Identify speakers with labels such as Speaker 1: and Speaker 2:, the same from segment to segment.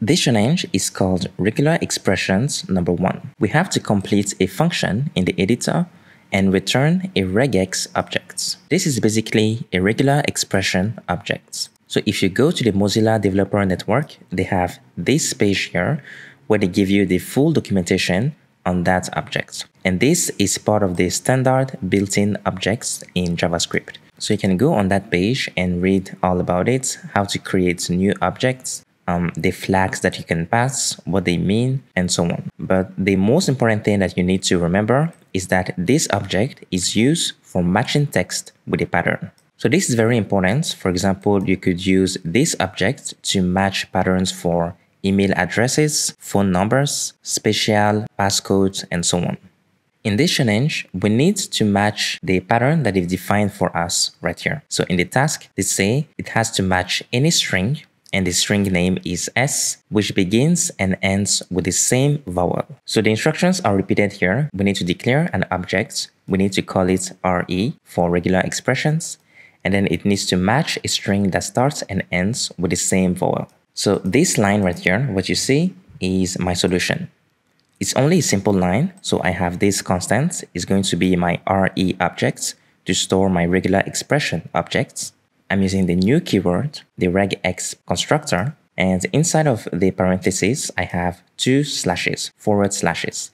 Speaker 1: This challenge is called regular expressions number one. We have to complete a function in the editor and return a regex object. This is basically a regular expression object. So if you go to the Mozilla Developer Network, they have this page here where they give you the full documentation on that object. And this is part of the standard built-in objects in JavaScript. So you can go on that page and read all about it, how to create new objects, um, the flags that you can pass, what they mean, and so on. But the most important thing that you need to remember is that this object is used for matching text with a pattern. So this is very important. For example, you could use this object to match patterns for email addresses, phone numbers, special passcodes, and so on. In this challenge, we need to match the pattern that is defined for us right here. So in the task, they say it has to match any string and the string name is S, which begins and ends with the same vowel. So the instructions are repeated here. We need to declare an object. We need to call it RE for regular expressions. And then it needs to match a string that starts and ends with the same vowel. So this line right here, what you see is my solution. It's only a simple line. So I have this constant is going to be my RE objects to store my regular expression objects. I'm using the new keyword, the regex constructor, and inside of the parentheses, I have two slashes, forward slashes.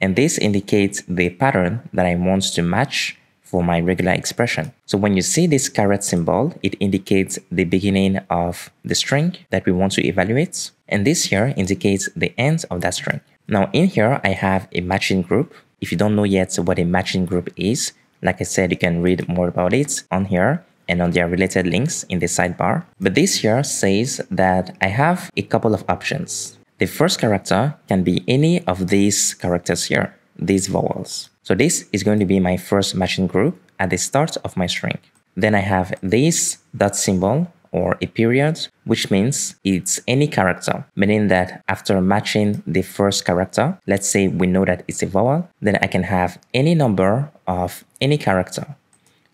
Speaker 1: And this indicates the pattern that I want to match for my regular expression. So when you see this caret symbol, it indicates the beginning of the string that we want to evaluate. And this here indicates the end of that string. Now in here, I have a matching group. If you don't know yet what a matching group is, like I said, you can read more about it on here and on their related links in the sidebar. But this here says that I have a couple of options. The first character can be any of these characters here, these vowels. So this is going to be my first matching group at the start of my string. Then I have this dot symbol or a period, which means it's any character, meaning that after matching the first character, let's say we know that it's a vowel, then I can have any number of any character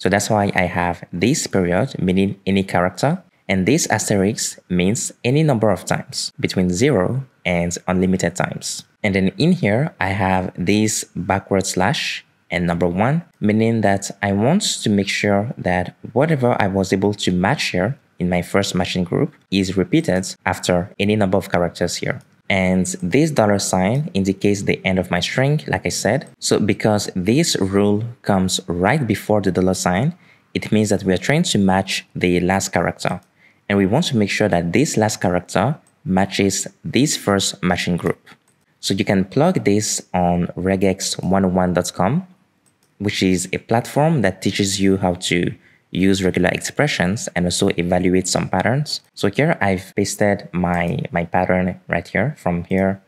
Speaker 1: so that's why I have this period, meaning any character, and this asterisk means any number of times between 0 and unlimited times. And then in here, I have this backward slash and number 1, meaning that I want to make sure that whatever I was able to match here in my first matching group is repeated after any number of characters here. And this dollar sign indicates the end of my string, like I said. So because this rule comes right before the dollar sign, it means that we are trying to match the last character. And we want to make sure that this last character matches this first matching group. So you can plug this on regex101.com, which is a platform that teaches you how to use regular expressions and also evaluate some patterns. So here I've pasted my, my pattern right here from here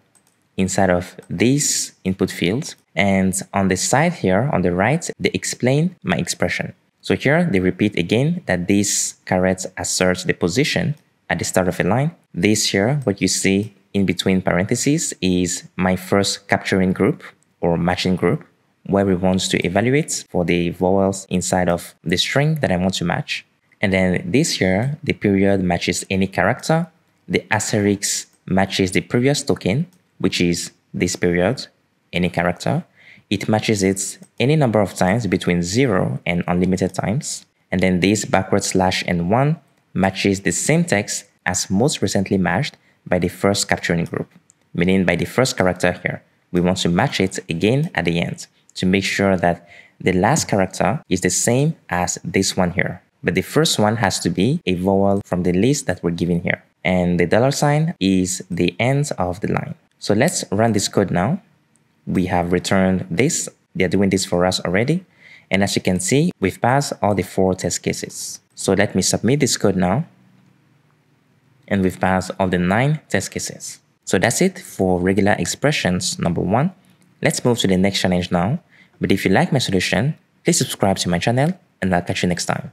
Speaker 1: inside of this input field. And on the side here, on the right, they explain my expression. So here they repeat again that this caret asserts the position at the start of a line. This here, what you see in between parentheses is my first capturing group or matching group where we want to evaluate for the vowels inside of the string that I want to match. And then this here, the period matches any character. The asterisk matches the previous token, which is this period, any character. It matches it any number of times between 0 and unlimited times. And then this backward slash and 1 matches the same text as most recently matched by the first capturing group, meaning by the first character here. We want to match it again at the end to make sure that the last character is the same as this one here. But the first one has to be a vowel from the list that we're given here. And the dollar sign is the end of the line. So let's run this code now. We have returned this. They're doing this for us already. And as you can see, we've passed all the four test cases. So let me submit this code now. And we've passed all the nine test cases. So that's it for regular expressions number one. Let's move to the next challenge now. But if you like my solution, please subscribe to my channel and I'll catch you next time.